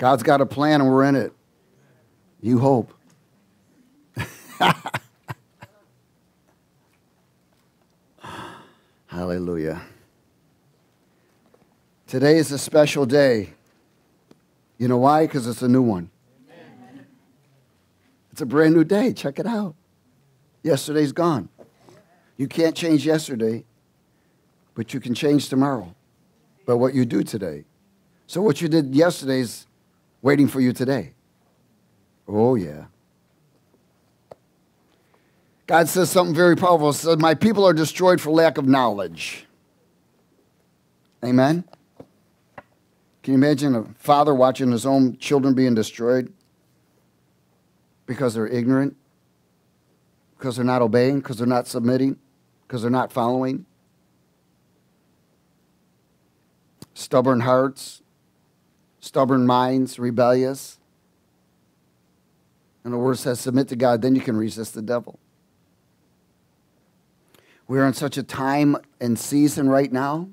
God's got a plan and we're in it. You hope. Hallelujah. Today is a special day. You know why? Because it's a new one. It's a brand new day. Check it out. Yesterday's gone. You can't change yesterday, but you can change tomorrow by what you do today. So, what you did yesterday is waiting for you today. Oh, yeah. God says something very powerful. He says, My people are destroyed for lack of knowledge. Amen? Can you imagine a father watching his own children being destroyed because they're ignorant, because they're not obeying, because they're not submitting, because they're not following? Stubborn hearts, stubborn minds, rebellious. And the word says, submit to God, then you can resist the devil. We're in such a time and season right now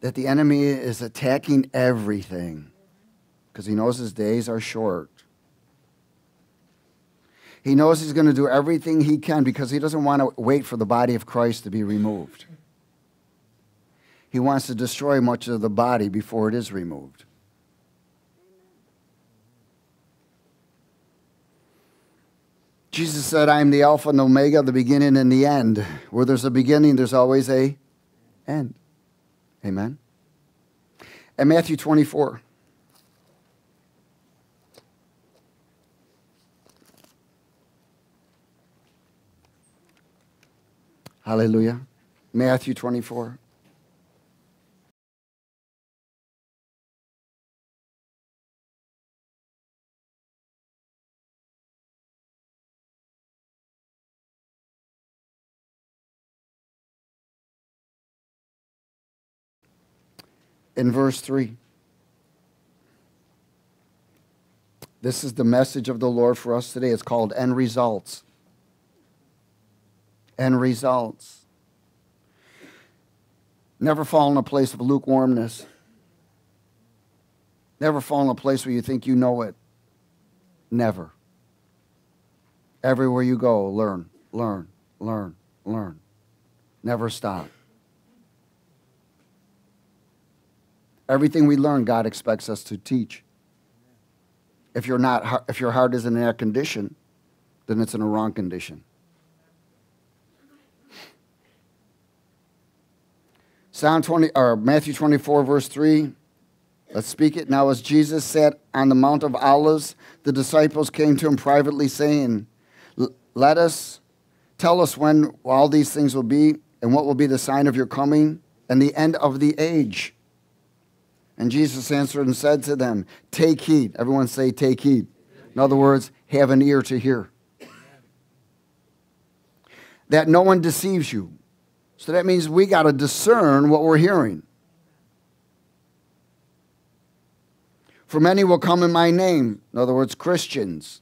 that the enemy is attacking everything because he knows his days are short. He knows he's going to do everything he can because he doesn't want to wait for the body of Christ to be removed. He wants to destroy much of the body before it is removed. Jesus said, I am the Alpha and Omega, the beginning and the end. Where there's a beginning, there's always a end. Amen. And Matthew 24. Hallelujah. Matthew 24. In verse 3. This is the message of the Lord for us today. It's called End Results. End Results. Never fall in a place of lukewarmness. Never fall in a place where you think you know it. Never. Everywhere you go, learn, learn, learn, learn. Never stop. Everything we learn, God expects us to teach. If, you're not, if your heart isn't in that condition, then it's in a wrong condition. Psalm 20, or Matthew 24, verse 3. Let's speak it. Now, as Jesus sat on the Mount of Olives, the disciples came to him privately, saying, Let us tell us when all these things will be, and what will be the sign of your coming and the end of the age. And Jesus answered and said to them, Take heed. Everyone say, Take heed. In other words, have an ear to hear. That no one deceives you. So that means we got to discern what we're hearing. For many will come in my name. In other words, Christians.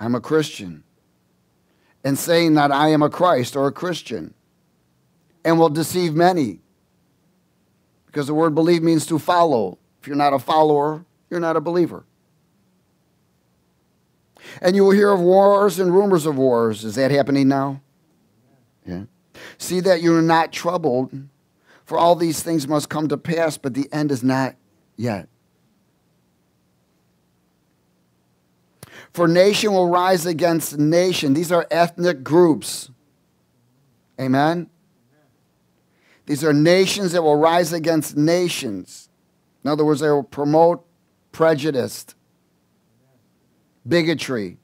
I'm a Christian. And saying that I am a Christ or a Christian. And will deceive many because the word believe means to follow. If you're not a follower, you're not a believer. And you will hear of wars and rumors of wars. Is that happening now? Yeah. See that you're not troubled, for all these things must come to pass, but the end is not yet. For nation will rise against nation. These are ethnic groups. Amen? These are nations that will rise against nations. In other words, they will promote prejudice, bigotry.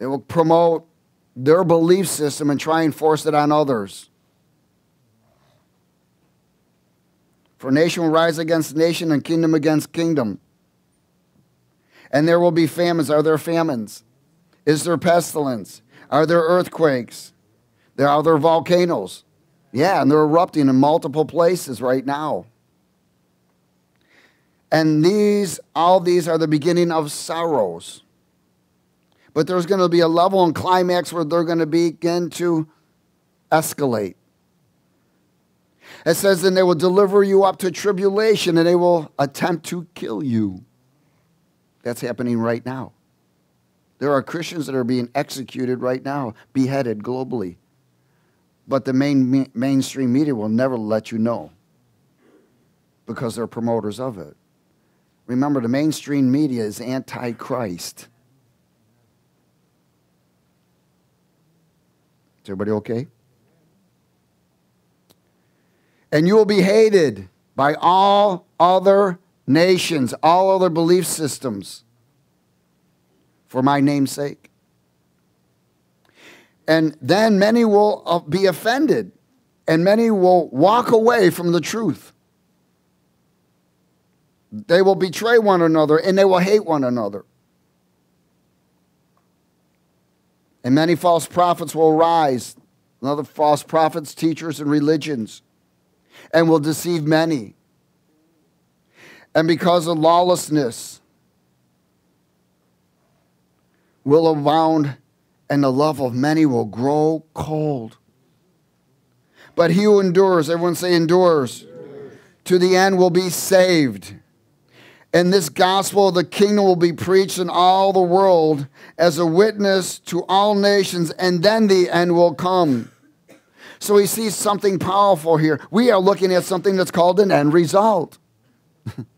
They will promote their belief system and try and force it on others. For nation will rise against nation and kingdom against kingdom. And there will be famines. Are there famines? Is there pestilence? Are there earthquakes? There are other volcanoes. Yeah, and they're erupting in multiple places right now. And these, all these are the beginning of sorrows. But there's going to be a level and climax where they're going to begin to escalate. It says, and they will deliver you up to tribulation and they will attempt to kill you. That's happening right now. There are Christians that are being executed right now, beheaded globally. But the main mainstream media will never let you know because they're promoters of it. Remember, the mainstream media is anti Christ. Is everybody okay? And you will be hated by all other nations, all other belief systems for my name's sake. And then many will uh, be offended, and many will walk away from the truth. They will betray one another, and they will hate one another. And many false prophets will rise, other false prophets, teachers, and religions, and will deceive many. And because of lawlessness, will abound, and the love of many will grow cold. But he who endures, everyone say endures, endures. to the end will be saved. And this gospel of the kingdom will be preached in all the world as a witness to all nations, and then the end will come. So he sees something powerful here. We are looking at something that's called an end result.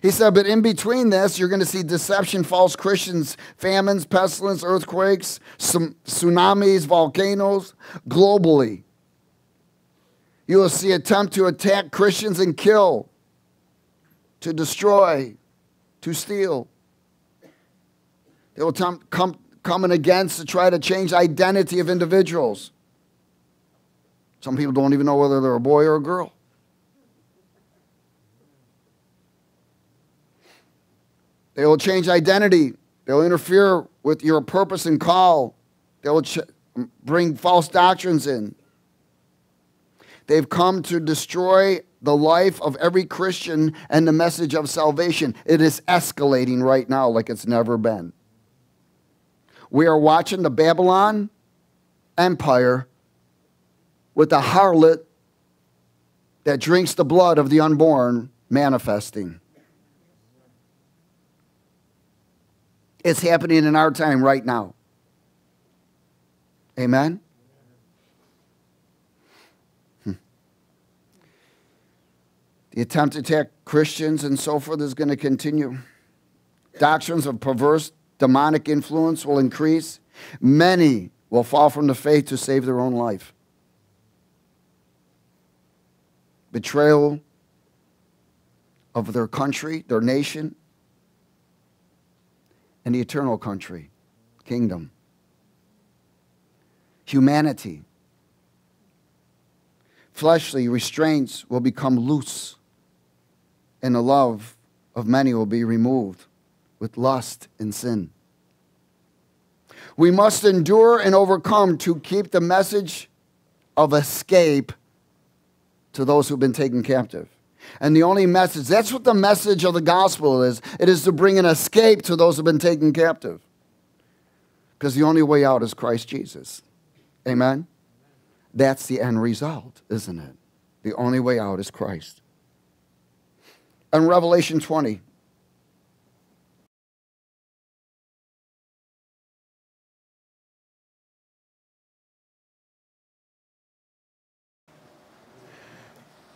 He said, but in between this, you're going to see deception, false Christians, famines, pestilence, earthquakes, some tsunamis, volcanoes, globally. You will see attempt to attack Christians and kill, to destroy, to steal. They will come, come coming against to try to change identity of individuals. Some people don't even know whether they're a boy or a girl. They will change identity. They'll interfere with your purpose and call. They will bring false doctrines in. They've come to destroy the life of every Christian and the message of salvation. It is escalating right now like it's never been. We are watching the Babylon Empire with the harlot that drinks the blood of the unborn manifesting. It's happening in our time right now. Amen? Hmm. The attempt to attack Christians and so forth is going to continue. Doctrines of perverse demonic influence will increase. Many will fall from the faith to save their own life. Betrayal of their country, their nation, and the eternal country, kingdom. Humanity. Fleshly restraints will become loose, and the love of many will be removed with lust and sin. We must endure and overcome to keep the message of escape to those who've been taken captive. And the only message, that's what the message of the gospel is. It is to bring an escape to those who have been taken captive. Because the only way out is Christ Jesus. Amen? That's the end result, isn't it? The only way out is Christ. And Revelation 20.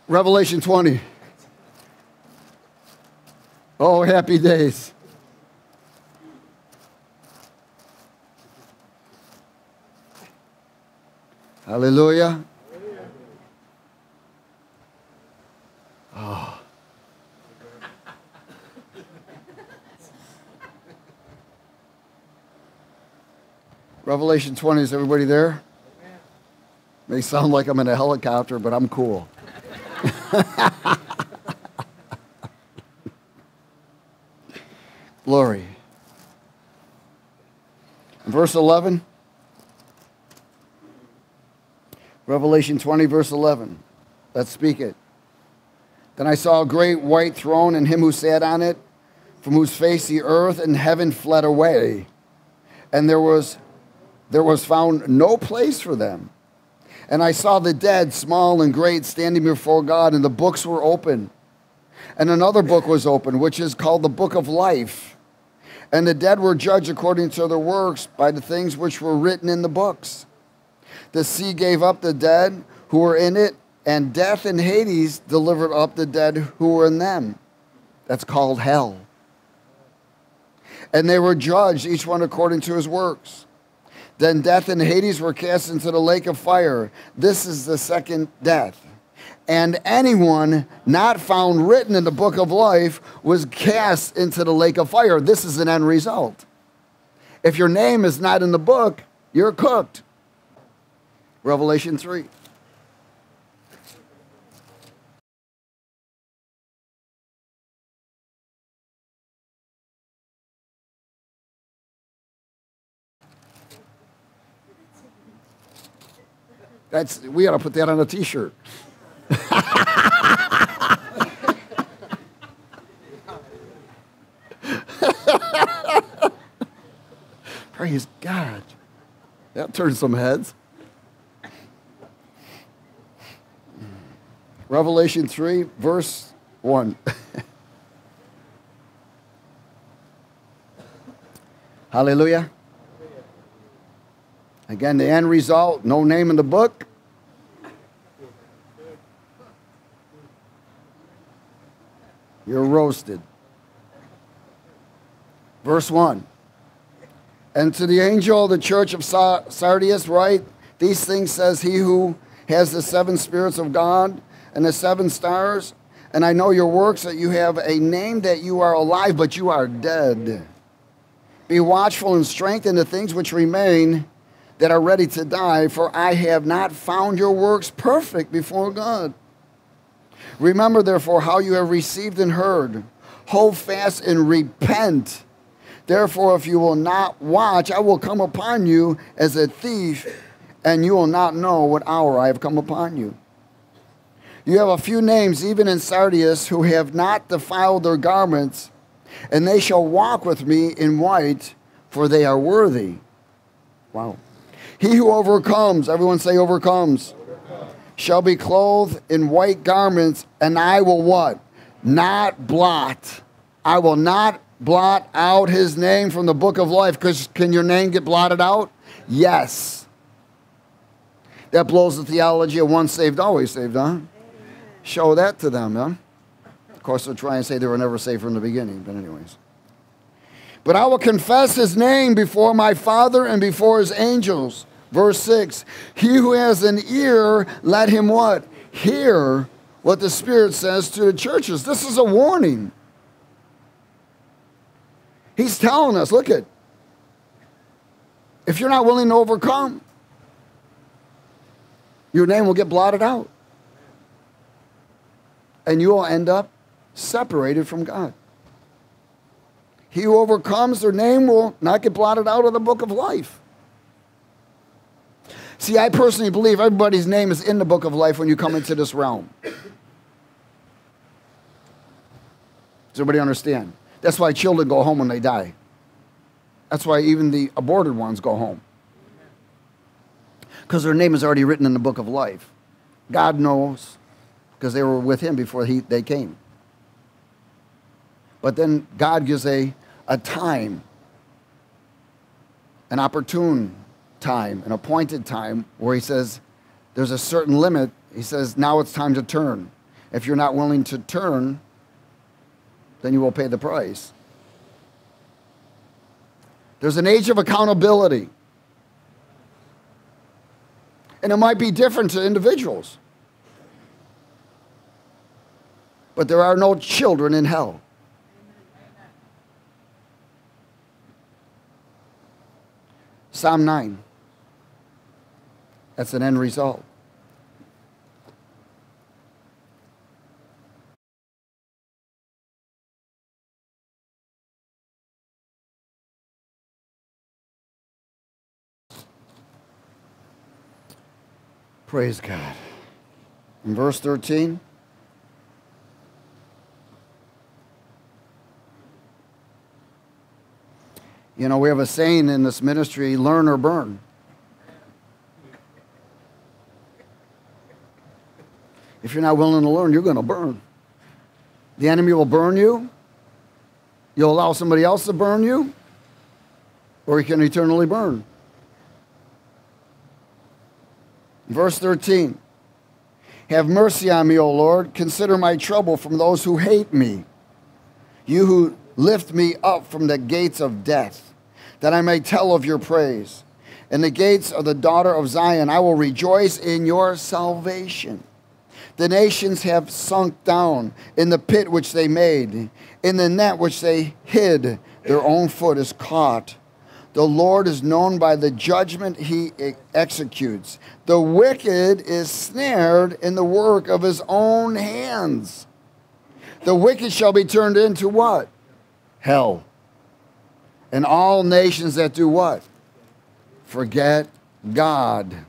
Revelation 20. Oh, happy days. Hallelujah. Oh. Revelation 20, is everybody there? May sound like I'm in a helicopter, but I'm cool. Glory. Verse 11. Revelation 20, verse 11. Let's speak it. Then I saw a great white throne and him who sat on it, from whose face the earth and heaven fled away. And there was, there was found no place for them. And I saw the dead, small and great, standing before God, and the books were open. And another book was open, which is called the Book of Life. And the dead were judged according to their works by the things which were written in the books. The sea gave up the dead who were in it, and death and Hades delivered up the dead who were in them. That's called hell. And they were judged, each one according to his works. Then death and Hades were cast into the lake of fire. This is the second death. And anyone not found written in the book of life was cast into the lake of fire. This is an end result. If your name is not in the book, you're cooked. Revelation 3. That's we ought to put that on a t-shirt. Praise God. That turned some heads. Revelation 3, verse 1. Hallelujah. Again, the end result no name in the book. You're roasted. Verse 1. And to the angel of the church of Sardis, write these things says he who has the seven spirits of God and the seven stars. And I know your works that you have a name that you are alive, but you are dead. Be watchful and strengthen the things which remain that are ready to die, for I have not found your works perfect before God. Remember, therefore, how you have received and heard. Hold fast and repent. Therefore, if you will not watch, I will come upon you as a thief, and you will not know what hour I have come upon you. You have a few names, even in Sardis, who have not defiled their garments, and they shall walk with me in white, for they are worthy. Wow. He who overcomes, everyone say overcomes, shall be clothed in white garments, and I will what? Not blot. I will not blot out his name from the book of life. Because can your name get blotted out? Yes. That blows the theology of once saved, always saved, huh? Show that to them, huh? Of course, they'll try and say they were never saved from the beginning, but anyways. But I will confess his name before my Father and before his angels. Verse 6 He who has an ear, let him what? Hear what the Spirit says to the churches. This is a warning. He's telling us look at, if you're not willing to overcome, your name will get blotted out. And you will end up separated from God. He who overcomes, their name will not get blotted out of the book of life. See, I personally believe everybody's name is in the book of life when you come into this realm. Does everybody understand? That's why children go home when they die. That's why even the aborted ones go home. Because their name is already written in the book of life. God knows because they were with him before he, they came. But then God gives a, a time, an opportune time, an appointed time, where he says there's a certain limit. He says, now it's time to turn. If you're not willing to turn, then you will pay the price. There's an age of accountability. And it might be different to individuals. But there are no children in hell. Psalm 9. That's an end result. Praise God. In verse 13, you know, we have a saying in this ministry learn or burn. If you're not willing to learn, you're going to burn. The enemy will burn you. You'll allow somebody else to burn you, or you can eternally burn. Verse 13 Have mercy on me, O Lord. Consider my trouble from those who hate me. You who lift me up from the gates of death, that I may tell of your praise. In the gates of the daughter of Zion, I will rejoice in your salvation. The nations have sunk down in the pit which they made, in the net which they hid, their own foot is caught. The Lord is known by the judgment he executes. The wicked is snared in the work of his own hands. The wicked shall be turned into what? Hell. And all nations that do what? Forget God.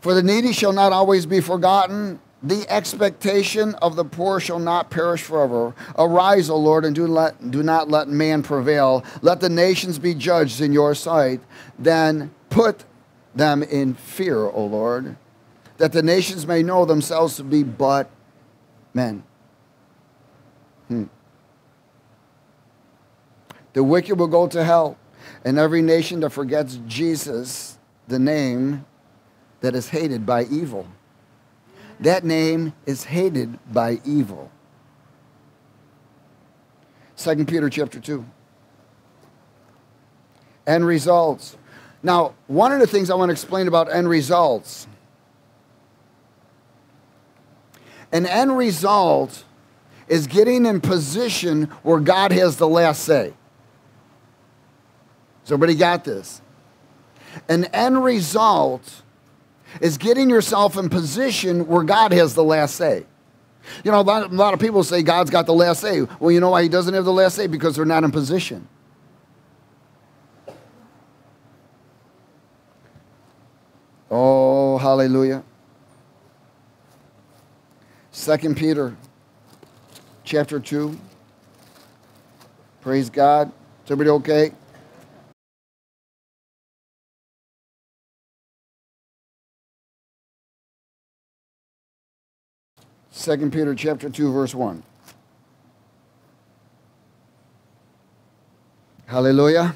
For the needy shall not always be forgotten. The expectation of the poor shall not perish forever. Arise, O Lord, and do, let, do not let man prevail. Let the nations be judged in your sight. Then put them in fear, O Lord, that the nations may know themselves to be but men. Hmm. The wicked will go to hell, and every nation that forgets Jesus, the name, that is hated by evil. That name is hated by evil. 2 Peter chapter 2. End results. Now, one of the things I want to explain about end results an end result is getting in position where God has the last say. Has everybody got this? An end result is getting yourself in position where God has the last say. You know, a lot, a lot of people say God's got the last say. Well, you know why He doesn't have the last say? Because they're not in position. Oh, hallelujah. Second Peter chapter 2. Praise God. Is everybody okay? 2 Peter chapter 2 verse 1. Hallelujah.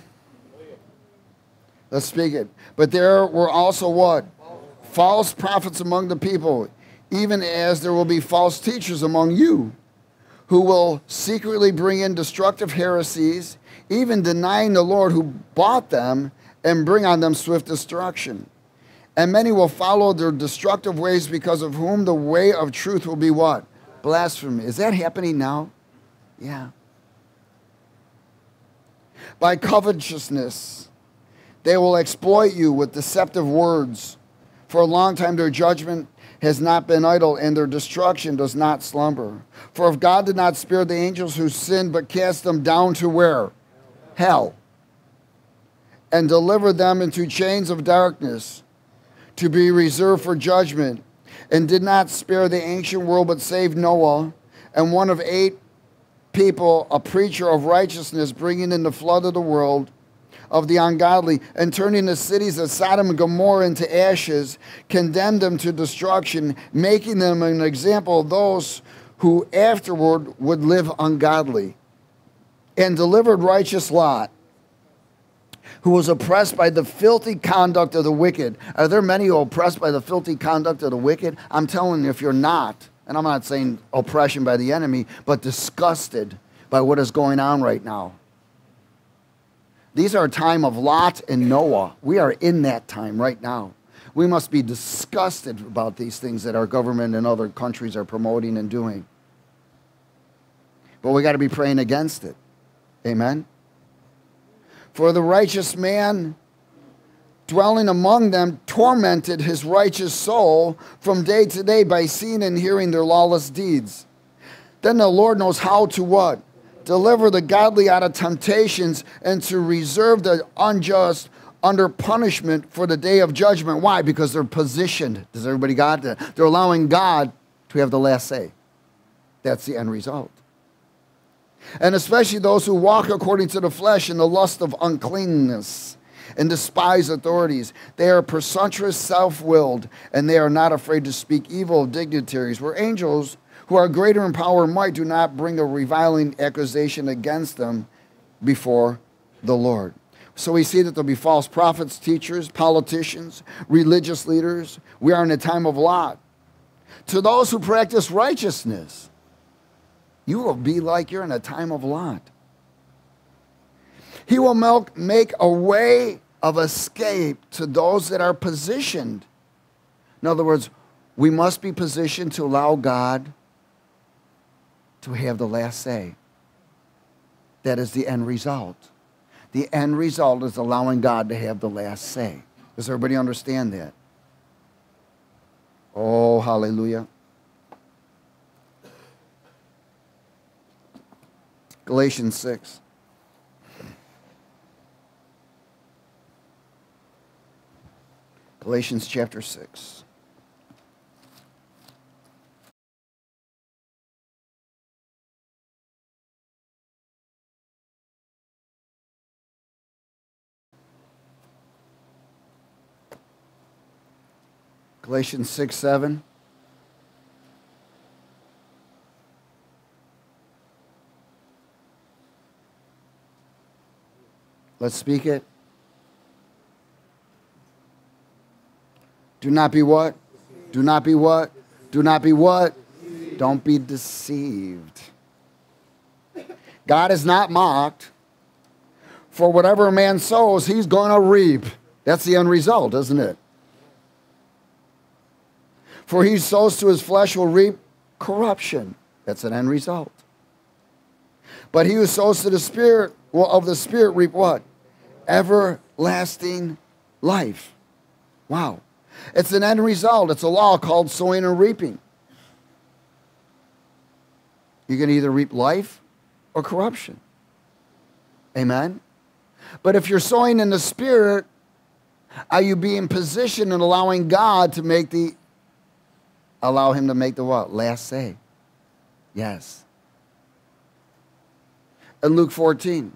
Let's speak it. But there were also what? False prophets among the people, even as there will be false teachers among you, who will secretly bring in destructive heresies, even denying the Lord who bought them, and bring on them swift destruction and many will follow their destructive ways because of whom the way of truth will be what? Blasphemy. Is that happening now? Yeah. By covetousness, they will exploit you with deceptive words. For a long time, their judgment has not been idle, and their destruction does not slumber. For if God did not spare the angels who sinned, but cast them down to where? Hell. And delivered them into chains of darkness to be reserved for judgment, and did not spare the ancient world, but saved Noah and one of eight people, a preacher of righteousness, bringing in the flood of the world of the ungodly, and turning the cities of Sodom and Gomorrah into ashes, condemned them to destruction, making them an example of those who afterward would live ungodly, and delivered righteous Lot who was oppressed by the filthy conduct of the wicked. Are there many who are oppressed by the filthy conduct of the wicked? I'm telling you, if you're not, and I'm not saying oppression by the enemy, but disgusted by what is going on right now. These are a time of Lot and Noah. We are in that time right now. We must be disgusted about these things that our government and other countries are promoting and doing. But we got to be praying against it. Amen. For the righteous man dwelling among them tormented his righteous soul from day to day by seeing and hearing their lawless deeds. Then the Lord knows how to what? Deliver the godly out of temptations and to reserve the unjust under punishment for the day of judgment. Why? Because they're positioned. Does everybody got that? They're allowing God to have the last say. That's the end result and especially those who walk according to the flesh in the lust of uncleanness, and despise authorities. They are presumptuous, self willed, and they are not afraid to speak evil of dignitaries. Where angels, who are greater in power and might, do not bring a reviling accusation against them before the Lord. So we see that there'll be false prophets, teachers, politicians, religious leaders. We are in a time of Lot. To those who practice righteousness, you will be like you're in a time of Lot. He will make a way of escape to those that are positioned. In other words, we must be positioned to allow God to have the last say. That is the end result. The end result is allowing God to have the last say. Does everybody understand that? Oh, hallelujah. Galatians 6. Galatians chapter 6. Galatians 6 7. Let's speak it. Do not be what? Do not be what? Do not be what? Don't be deceived. God is not mocked. For whatever a man sows, he's going to reap. That's the end result, isn't it? For he sows to his flesh will reap corruption. That's an end result. But he who sows to the Spirit will of the Spirit reap what? Everlasting life. Wow. It's an end result. It's a law called sowing and reaping. You can either reap life or corruption. Amen? But if you're sowing in the Spirit, are you being positioned and allowing God to make the, allow Him to make the what? Last say. Yes. In Luke 14,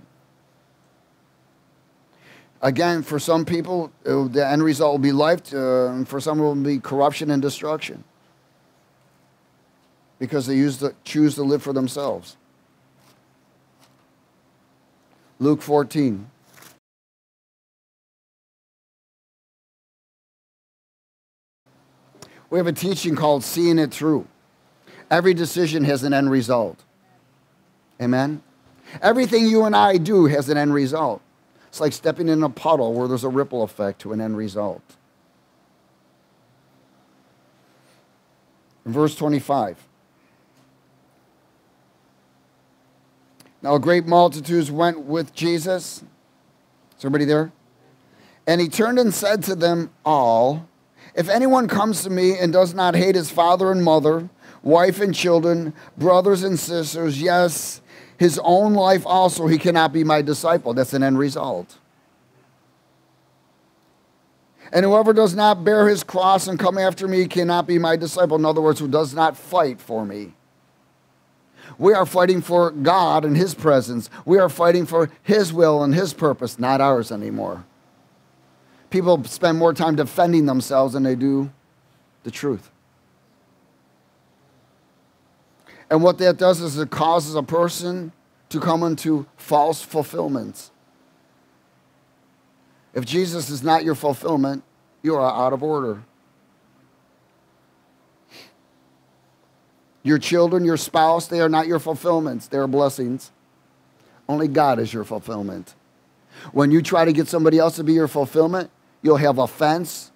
Again, for some people, the end result will be life. Uh, for some, it will be corruption and destruction because they use to, choose to live for themselves. Luke 14. We have a teaching called Seeing It Through. Every decision has an end result. Amen? Everything you and I do has an end result. It's like stepping in a puddle where there's a ripple effect to an end result. verse 25. Now, great multitudes went with Jesus. Is everybody there? And he turned and said to them all, If anyone comes to me and does not hate his father and mother, wife and children, brothers and sisters, yes, his own life also, he cannot be my disciple. That's an end result. And whoever does not bear his cross and come after me cannot be my disciple. In other words, who does not fight for me. We are fighting for God and his presence. We are fighting for his will and his purpose, not ours anymore. People spend more time defending themselves than they do the truth. And what that does is it causes a person to come into false fulfillments. If Jesus is not your fulfillment, you are out of order. Your children, your spouse, they are not your fulfillments, they are blessings. Only God is your fulfillment. When you try to get somebody else to be your fulfillment, you'll have offense,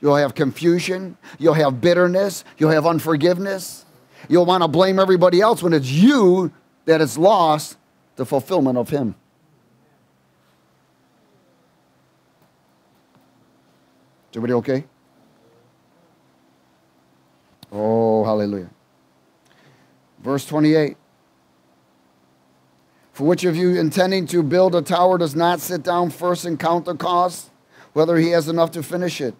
you'll have confusion, you'll have bitterness, you'll have unforgiveness. You'll want to blame everybody else when it's you that has lost the fulfillment of Him. Is everybody okay? Oh, hallelujah. Verse 28. For which of you intending to build a tower does not sit down first and count the cost, whether he has enough to finish it?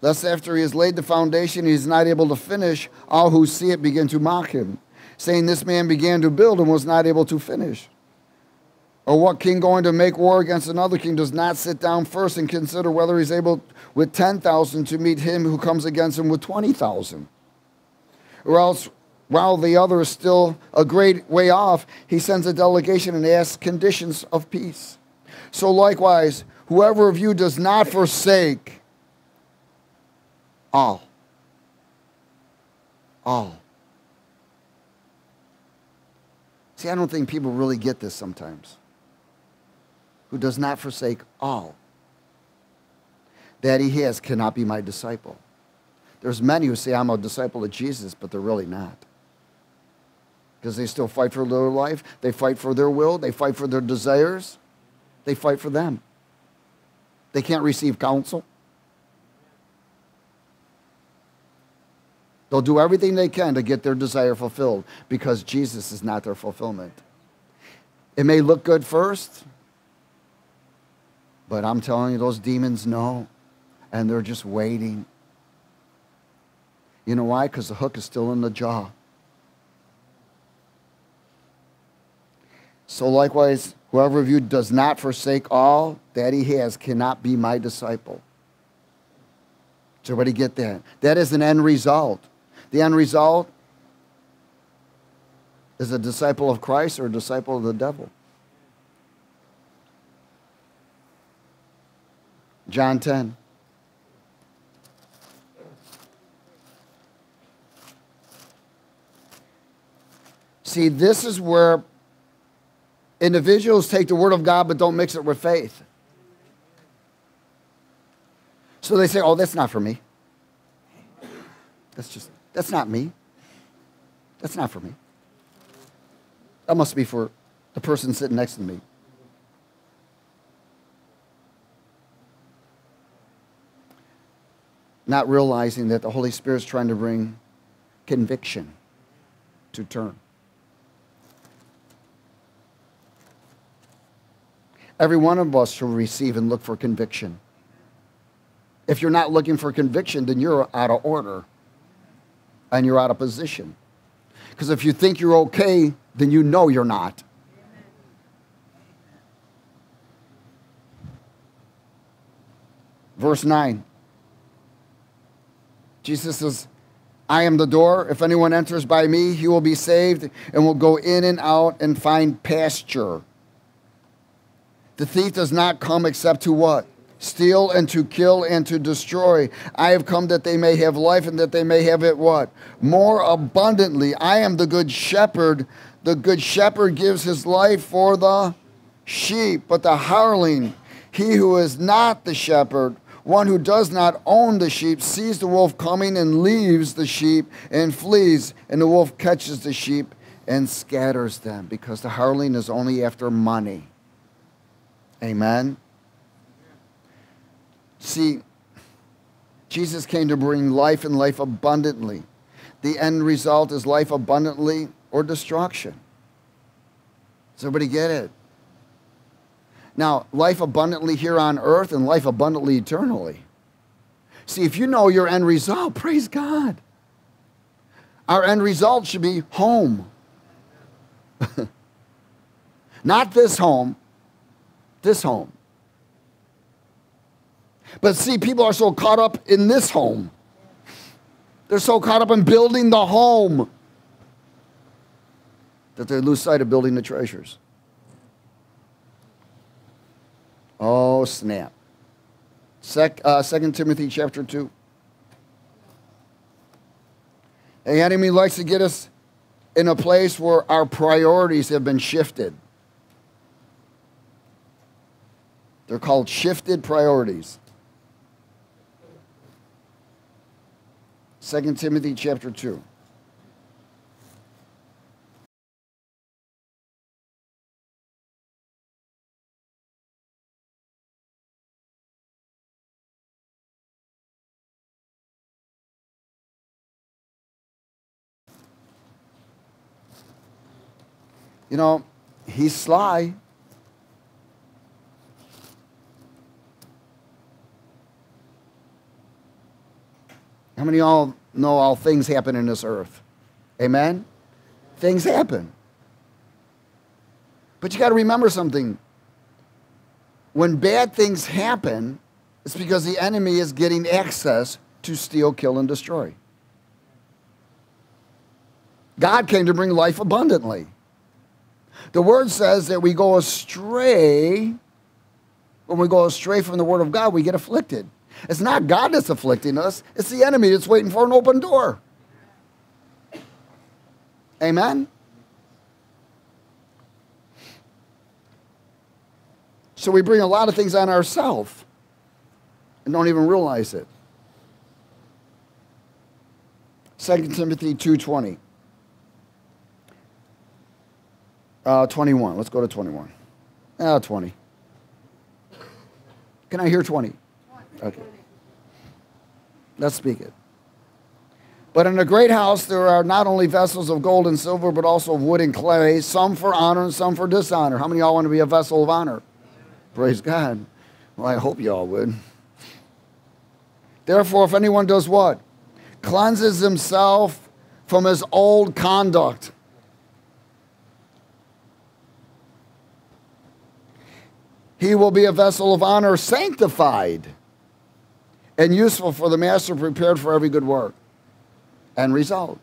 Thus, after he has laid the foundation, he is not able to finish. All who see it begin to mock him, saying, This man began to build and was not able to finish. Or what king going to make war against another king does not sit down first and consider whether he's able with 10,000 to meet him who comes against him with 20,000? Or else, while the other is still a great way off, he sends a delegation and asks conditions of peace. So likewise, whoever of you does not forsake all, all. See, I don't think people really get this sometimes who does not forsake all that he has cannot be my disciple. There's many who say, I'm a disciple of Jesus, but they're really not. Because they still fight for their life, they fight for their will, they fight for their desires, they fight for them. They can't receive counsel. They'll do everything they can to get their desire fulfilled because Jesus is not their fulfillment. It may look good first, but I'm telling you, those demons know, and they're just waiting. You know why? Because the hook is still in the jaw. So, likewise, whoever of you does not forsake all that he has cannot be my disciple. Does everybody get that? That is an end result. The end result is a disciple of Christ or a disciple of the devil. John 10. See, this is where individuals take the word of God but don't mix it with faith. So they say, oh, that's not for me. That's just, that's not me. That's not for me. That must be for the person sitting next to me. not realizing that the Holy Spirit is trying to bring conviction to turn. Every one of us should receive and look for conviction. If you're not looking for conviction, then you're out of order and you're out of position. Because if you think you're okay, then you know you're not. Verse 9 Jesus says, I am the door. If anyone enters by me, he will be saved and will go in and out and find pasture. The thief does not come except to what? Steal and to kill and to destroy. I have come that they may have life and that they may have it what? More abundantly. I am the good shepherd. The good shepherd gives his life for the sheep, but the hireling, he who is not the shepherd, one who does not own the sheep sees the wolf coming and leaves the sheep and flees, and the wolf catches the sheep and scatters them because the hireling is only after money. Amen. See, Jesus came to bring life and life abundantly. The end result is life abundantly or destruction. Does everybody get it? Now, life abundantly here on earth and life abundantly eternally. See, if you know your end result, praise God. Our end result should be home. Not this home, this home. But see, people are so caught up in this home. They're so caught up in building the home that they lose sight of building the treasures. Oh, snap. Sec, uh, 2 Timothy chapter 2. The enemy likes to get us in a place where our priorities have been shifted. They're called shifted priorities. 2 Timothy chapter 2. You know, he's sly. How many of y'all know all things happen in this earth? Amen? Things happen. But you got to remember something. When bad things happen, it's because the enemy is getting access to steal, kill, and destroy. God came to bring life abundantly. The word says that we go astray. When we go astray from the word of God, we get afflicted. It's not God that's afflicting us, it's the enemy that's waiting for an open door. Amen? So we bring a lot of things on ourselves and don't even realize it. 2 Timothy 2.20. Uh, 21. Let's go to 21. Uh, 20. Can I hear 20? Okay. Let's speak it. But in a great house there are not only vessels of gold and silver, but also of wood and clay, some for honor and some for dishonor. How many of y'all want to be a vessel of honor? Praise God. Well, I hope you all would. Therefore, if anyone does what? Cleanses himself from his old conduct. He will be a vessel of honor, sanctified and useful for the master, prepared for every good work. And result.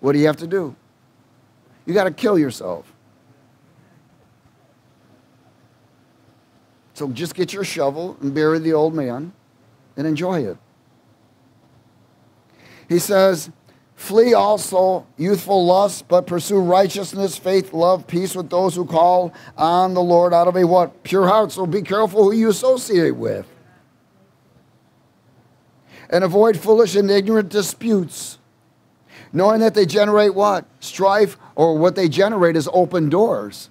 What do you have to do? You got to kill yourself. So just get your shovel and bury the old man and enjoy it. He says, Flee also youthful lust, but pursue righteousness, faith, love, peace with those who call on the Lord out of a what? Pure heart. So be careful who you associate with. And avoid foolish and ignorant disputes, knowing that they generate what? Strife, or what they generate is open doors.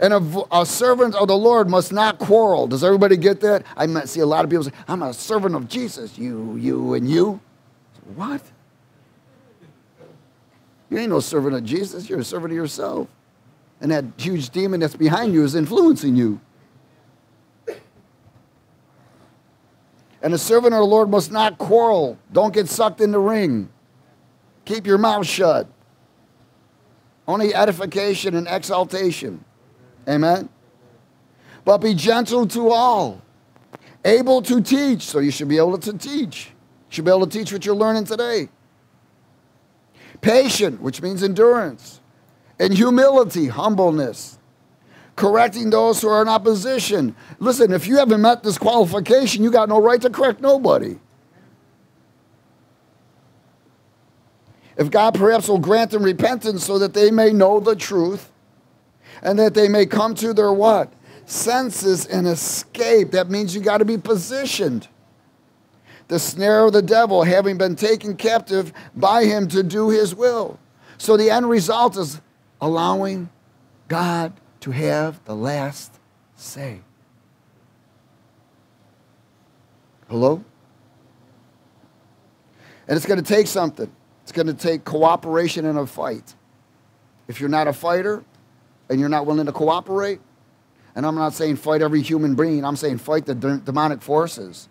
And a, a, servant of the Lord must not quarrel. Does everybody get that? I see a lot of people say, I'm a servant of Jesus. You, you, and you. What? You ain't no servant of Jesus. You're a servant of yourself. And that huge demon that's behind you is influencing you. And a servant of the Lord must not quarrel. Don't get sucked in the ring. Keep your mouth shut. Only edification and exaltation. Amen. But be gentle to all, able to teach. So you should be able to teach. You should be able to teach what you're learning today. Patient, which means endurance. And humility, humbleness. Correcting those who are in opposition. Listen, if you haven't met this qualification, you got no right to correct nobody. If God perhaps will grant them repentance so that they may know the truth and that they may come to their what? Senses and escape. That means you got to be positioned. The snare of the devil, having been taken captive by him to do his will. So the end result is allowing God to have the last say. Hello? And it's going to take something. It's going to take cooperation in a fight. If you're not a fighter, and you're not willing to cooperate, and I'm not saying fight every human being, I'm saying fight the de- demonic forces.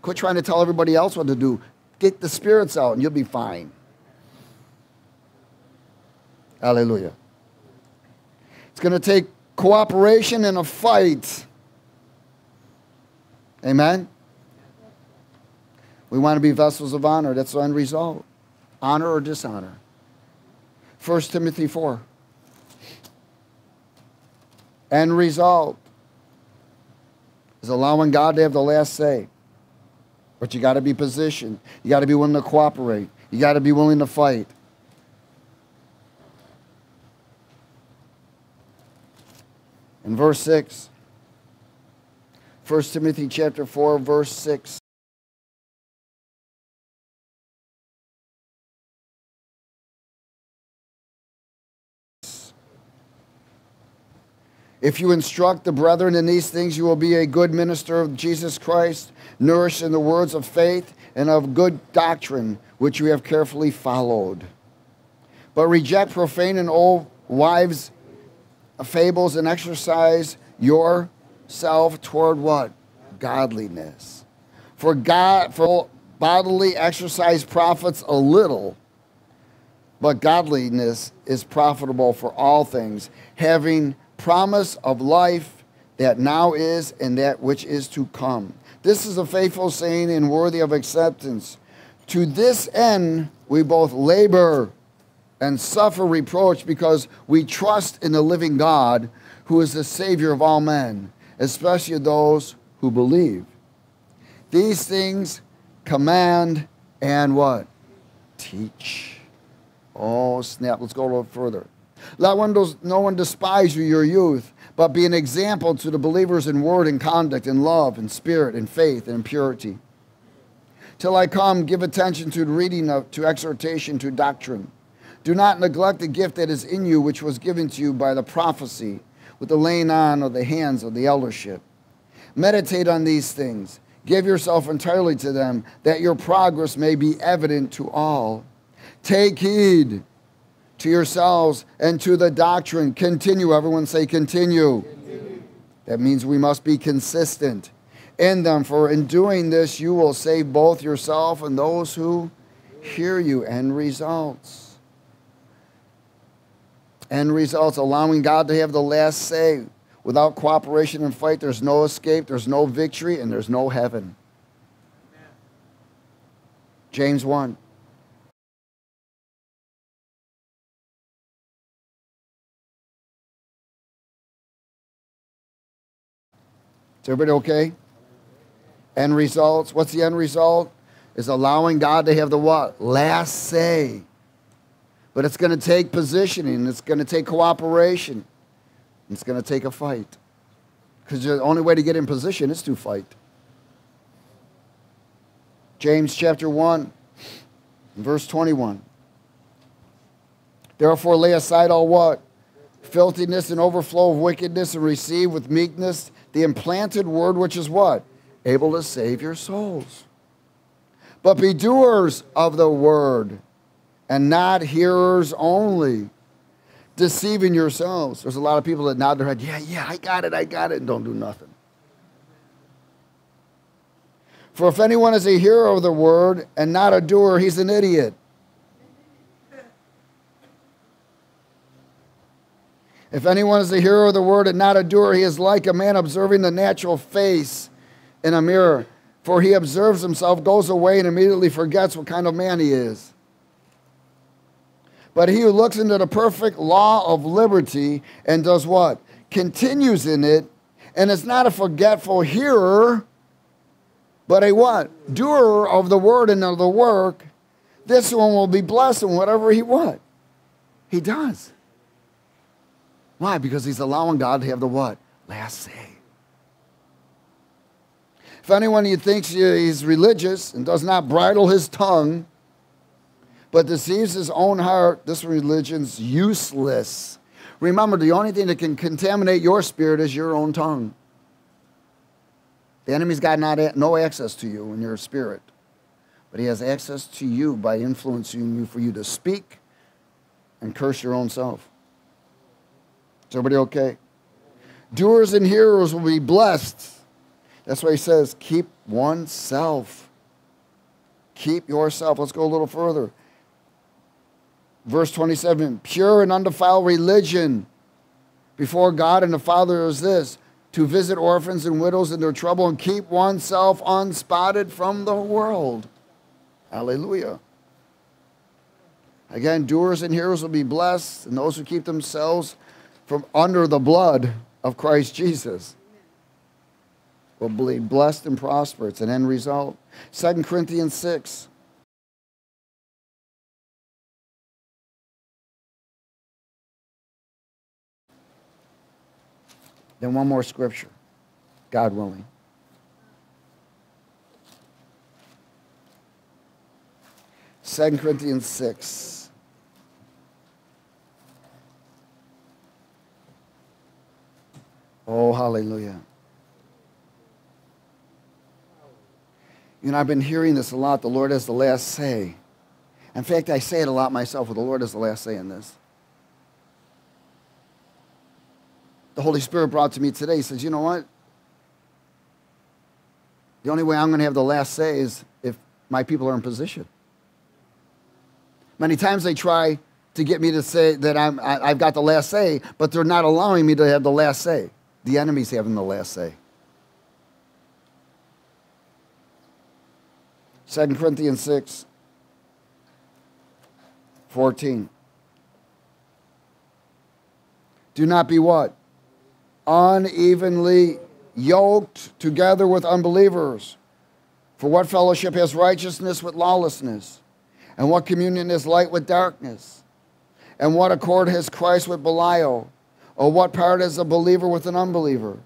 Quit trying to tell everybody else what to do. Get the spirits out and you'll be fine. Hallelujah. It's going to take cooperation in a fight. Amen? We want to be vessels of honor. That's the end result. Honor or dishonor. 1 Timothy 4. End result is allowing God to have the last say. But you got to be positioned. You got to be willing to cooperate. You got to be willing to fight. In verse 6, 1 Timothy chapter 4, verse 6. If you instruct the brethren in these things, you will be a good minister of Jesus Christ, nourished in the words of faith and of good doctrine, which you have carefully followed. But reject profane and old wives' fables and exercise yourself toward what? Godliness. For God, for bodily exercise profits a little, but godliness is profitable for all things, having promise of life that now is and that which is to come. This is a faithful saying and worthy of acceptance. To this end, we both labor and suffer reproach because we trust in the living God who is the Savior of all men, especially those who believe. These things command and what? Teach. Oh, snap. Let's go a little further. Let one does, no one despise you, your youth, but be an example to the believers in word and conduct, in love, and spirit, and faith, and in purity. Till I come, give attention to reading, of, to exhortation, to doctrine. Do not neglect the gift that is in you, which was given to you by the prophecy, with the laying on of the hands of the eldership. Meditate on these things. Give yourself entirely to them, that your progress may be evident to all. Take heed to yourselves and to the doctrine. Continue. Everyone say, continue. continue. That means we must be consistent in them, for in doing this, you will save both yourself and those who hear you. End results. End results, allowing God to have the last say. Without cooperation and fight, there's no escape, there's no victory, and there's no heaven. James 1. Is everybody okay? End results. What's the end result? Is allowing God to have the what? Last say. But it's going to take positioning. It's going to take cooperation. It's going to take a fight. Because the only way to get in position is to fight. James chapter 1, verse 21. Therefore, lay aside all what? Filthiness and overflow of wickedness, and receive with meekness the implanted word, which is what? Able to save your souls. But be doers of the word, and not hearers only, deceiving yourselves. There's a lot of people that nod their head, yeah, yeah, I got it, I got it, and don't do nothing. For if anyone is a hearer of the word and not a doer, he's an idiot. If anyone is a hearer of the word and not a doer, he is like a man observing the natural face in a mirror. For he observes himself, goes away, and immediately forgets what kind of man he is. But he who looks into the perfect law of liberty and does what? Continues in it, and is not a forgetful hearer, but a what? Doer of the word and of the work. This one will be blessed in whatever he what? He does. Why? Because he's allowing God to have the what? Last say. If anyone he thinks he's religious and does not bridle his tongue, but deceives his own heart, this religion's useless. Remember, the only thing that can contaminate your spirit is your own tongue. The enemy's got not, no access to you in your spirit, but he has access to you by influencing you for you to speak and curse your own self. Is everybody okay? Doers and hearers will be blessed. That's why he says, keep oneself. Keep yourself. Let's go a little further. Verse 27 pure and undefiled religion before God and the Father is this to visit orphans and widows in their trouble and keep oneself unspotted from the world. Hallelujah. Again, doers and hearers will be blessed, and those who keep themselves from under the blood of Christ Jesus will be blessed and prosper. It's an end result. 2 Corinthians 6. Then one more scripture, God willing. Second Corinthians 6. Oh, hallelujah. You know, I've been hearing this a lot. The Lord has the last say. In fact, I say it a lot myself, but the Lord has the last say in this. The Holy Spirit brought to me today. He says, You know what? The only way I'm going to have the last say is if my people are in position. Many times they try to get me to say that I'm, I, I've got the last say, but they're not allowing me to have the last say. The enemy's having the last say. 2 Corinthians 6 14. Do not be what? Unevenly yoked together with unbelievers. For what fellowship has righteousness with lawlessness? And what communion is light with darkness? And what accord has Christ with Belial? Or what part has a believer with an unbeliever?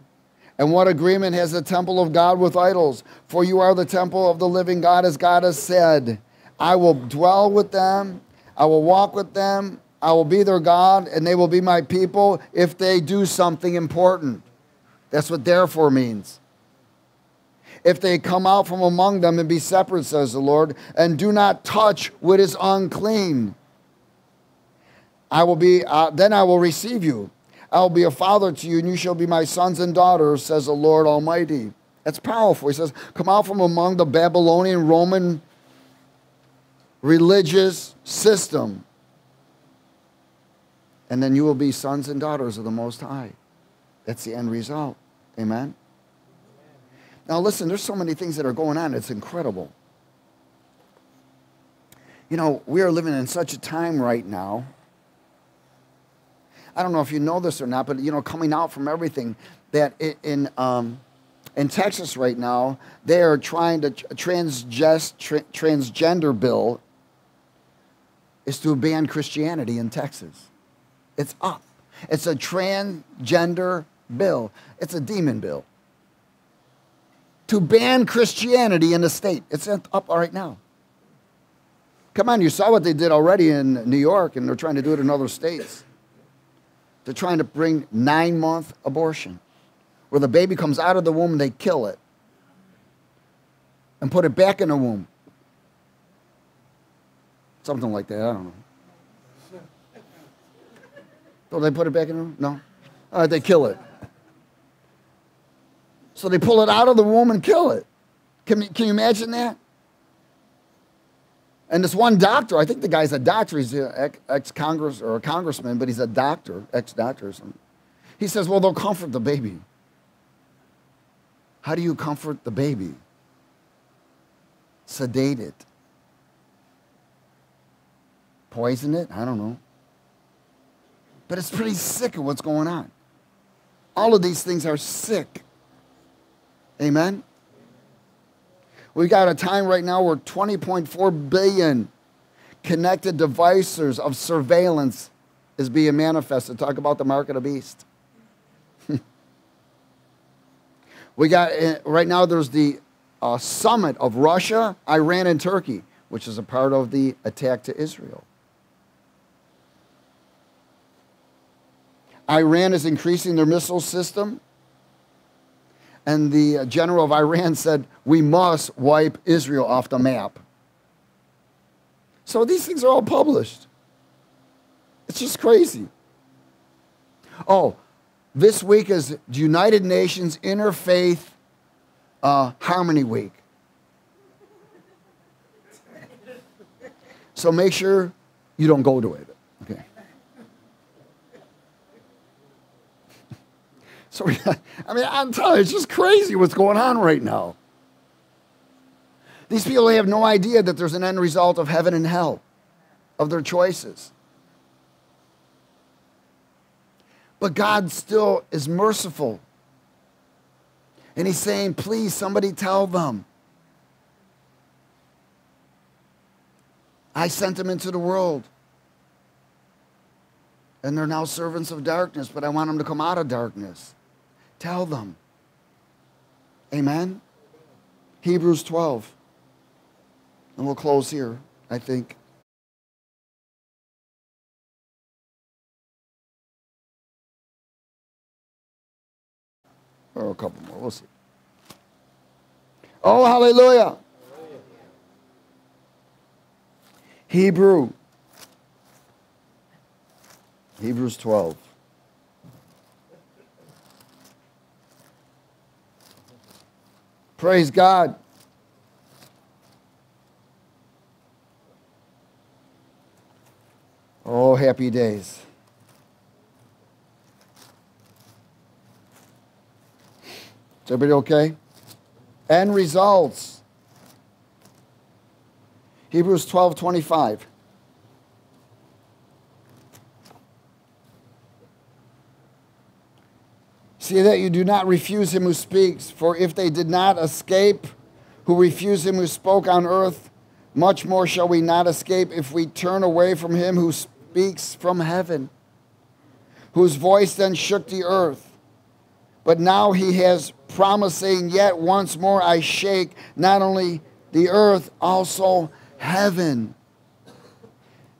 And what agreement has the temple of God with idols? For you are the temple of the living God, as God has said, I will dwell with them, I will walk with them, I will be their God, and they will be my people if they do something important. That's what therefore means if they come out from among them and be separate, says the Lord, and do not touch what is unclean. I will be, uh, then I will receive you. I will be a father to you, and you shall be my sons and daughters, says the Lord Almighty. That's powerful. He says, Come out from among the Babylonian Roman religious system, and then you will be sons and daughters of the Most High. That's the end result. Amen. Now, listen, there's so many things that are going on, it's incredible. You know, we are living in such a time right now. I don't know if you know this or not, but, you know, coming out from everything, that in, um, in Texas right now, they are trying to transgest, tra- transgender bill is to ban Christianity in Texas. It's up. It's a transgender bill. It's a demon bill to ban Christianity in the state. It's up right now. Come on, you saw what they did already in New York, and they're trying to do it in other states. They're trying to bring nine month abortion, where the baby comes out of the womb, they kill it and put it back in the womb. Something like that, I don't know. Don't they put it back in the womb? No? All right, they kill it. So they pull it out of the womb and kill it. Can, can you imagine that? And this one doctor, I think the guy's a doctor, he's an ex Congress or a congressman, but he's a doctor, ex doctor or something. He says, Well, they'll comfort the baby. How do you comfort the baby? Sedate it. Poison it? I don't know. But it's pretty sick of what's going on. All of these things are sick. Amen? We got a time right now where 20.4 billion connected devices of surveillance is being manifested. Talk about the market of beast. we got eh, right now there's the uh, summit of Russia, Iran, and Turkey, which is a part of the attack to Israel. Iran is increasing their missile system and the general of Iran said, We must wipe Israel off the map. So these things are all published. It's just crazy. Oh, this week is United Nations Interfaith uh, Harmony Week. So make sure you don't go to it. Okay. So, I mean, I'm telling you, it's just crazy what's going on right now. These people have no idea that there's an end result of heaven and hell, of their choices. But God still is merciful. And He's saying, please, somebody tell them. I sent them into the world. And they're now servants of darkness, but I want them to come out of darkness. Tell them. Amen? Hebrews 12. And we'll close here, I think. Or a couple more. We'll see. Oh, hallelujah. Hebrew. Hebrews 12. Praise God. Oh, happy days. Is everybody okay? End results. Hebrews 12 25. See that you do not refuse him who speaks, for if they did not escape who refuse him who spoke on earth, much more shall we not escape if we turn away from him who speaks from heaven, whose voice then shook the earth. But now he has promised, saying, Yet once more I shake not only the earth, also heaven.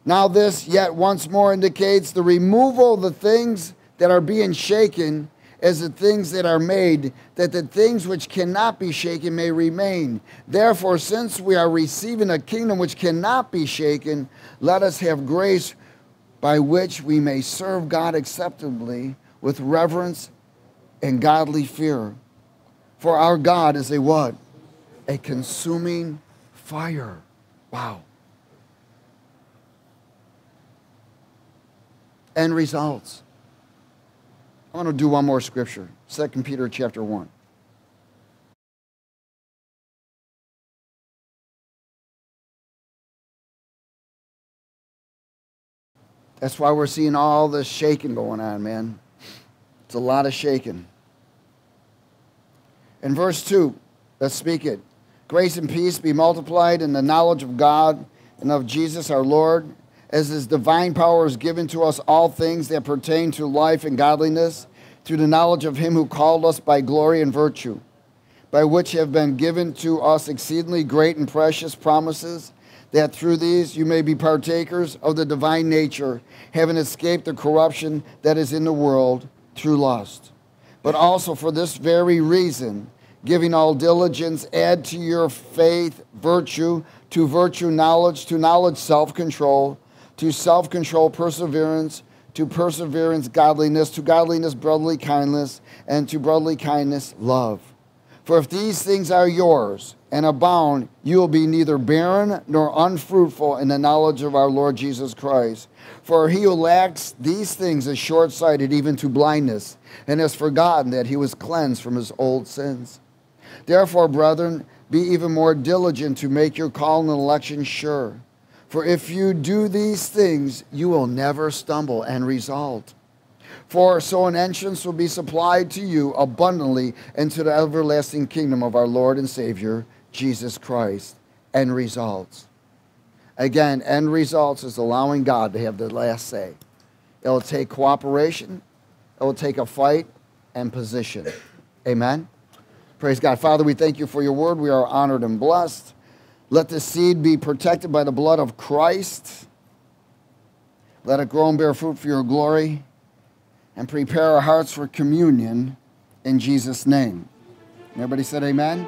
Now, this yet once more indicates the removal of the things that are being shaken as the things that are made, that the things which cannot be shaken may remain. Therefore, since we are receiving a kingdom which cannot be shaken, let us have grace by which we may serve God acceptably with reverence and godly fear. For our God is a what? A consuming fire. Wow. End results. I want to do one more scripture. 2 Peter chapter 1. That's why we're seeing all this shaking going on, man. It's a lot of shaking. In verse 2, let's speak it. Grace and peace be multiplied in the knowledge of God and of Jesus our Lord as his divine power is given to us all things that pertain to life and godliness, through the knowledge of him who called us by glory and virtue, by which have been given to us exceedingly great and precious promises, that through these you may be partakers of the divine nature, having escaped the corruption that is in the world through lust. But also for this very reason, giving all diligence, add to your faith virtue, to virtue knowledge, to knowledge self control to self control, perseverance, to perseverance, godliness, to godliness, brotherly kindness, and to brotherly kindness, love. For if these things are yours and abound, you will be neither barren nor unfruitful in the knowledge of our Lord Jesus Christ. For he who lacks these things is short sighted even to blindness, and has forgotten that he was cleansed from his old sins. Therefore, brethren, be even more diligent to make your call and election sure. For if you do these things, you will never stumble and result. For so an entrance will be supplied to you abundantly into the everlasting kingdom of our Lord and Savior, Jesus Christ. End results. Again, end results is allowing God to have the last say. It will take cooperation, it will take a fight and position. Amen. Praise God. Father, we thank you for your word. We are honored and blessed. Let the seed be protected by the blood of Christ. Let it grow and bear fruit for your glory. And prepare our hearts for communion in Jesus' name. Everybody said amen.